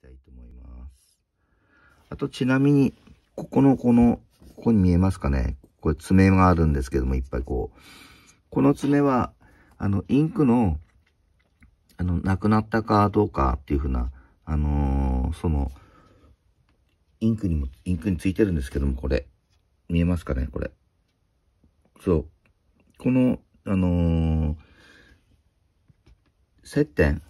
たいと思います。あと、ちなみに、ここの、この、ここに見えますかねこれ爪があるんですけども、いっぱいこう。この爪は、あの、インクの、あの、なくなったかどうかっていうふうな、あのー、その、インクにも、インクについてるんですけども、これ。見えますかねこれ。そう。この、あのー、接点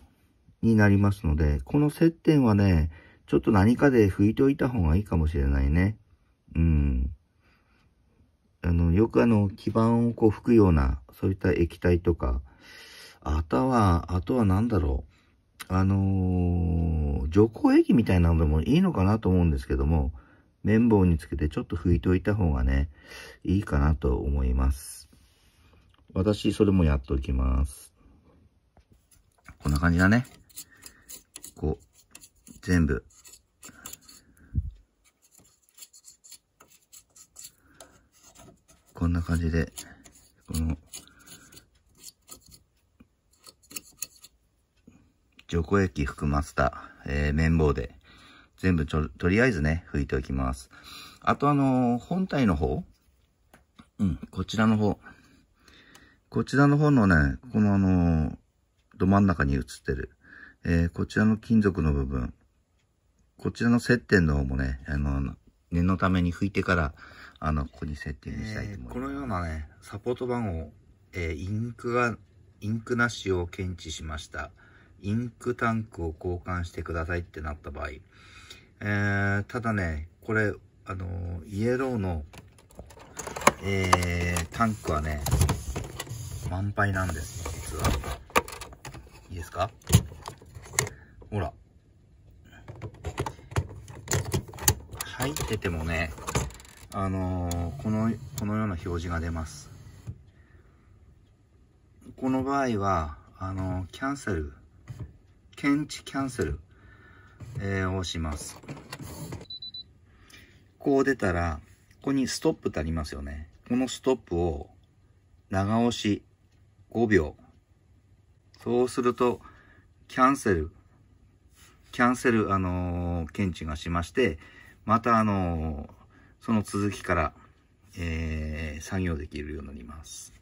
になりますので、この接点はね、ちょっと何かで拭いておいた方がいいかもしれないね。うん。あの、よくあの、基板をこう拭くような、そういった液体とか、あとは、あとは何だろう。あのー、除光液みたいなのでもいいのかなと思うんですけども、綿棒につけてちょっと拭いておいた方がね、いいかなと思います。私、それもやっておきます。こんな感じだね。こう、全部。こんな感じで、この、除光液含ませた、えー、綿棒で、全部ちょ、とりあえずね、拭いておきます。あとあのー、本体の方うん、こちらの方。こちらの方のね、このあのー、ど真ん中に映ってる、えー、こちらの金属の部分。こちらの接点の方もね、あの、念のために拭いてから、あの、ここにセッティングしたいと思います。このようなね、サポート番号、えインクが、インクなしを検知しました。インクタンクを交換してくださいってなった場合、えー、ただね、これ、あのイエローの、えー、タンクはね、満杯なんです、実は。いいですか？ほら。入っててもね、あのー、この、このような表示が出ます。この場合は、あのー、キャンセル、検知キャンセル、えー、をします。こう出たら、ここにストップってありますよね。このストップを長押し5秒。そうすると、キャンセル、キャンセル、あのー、検知がしまして、また、あのー、その続きから、えー、作業できるようになります。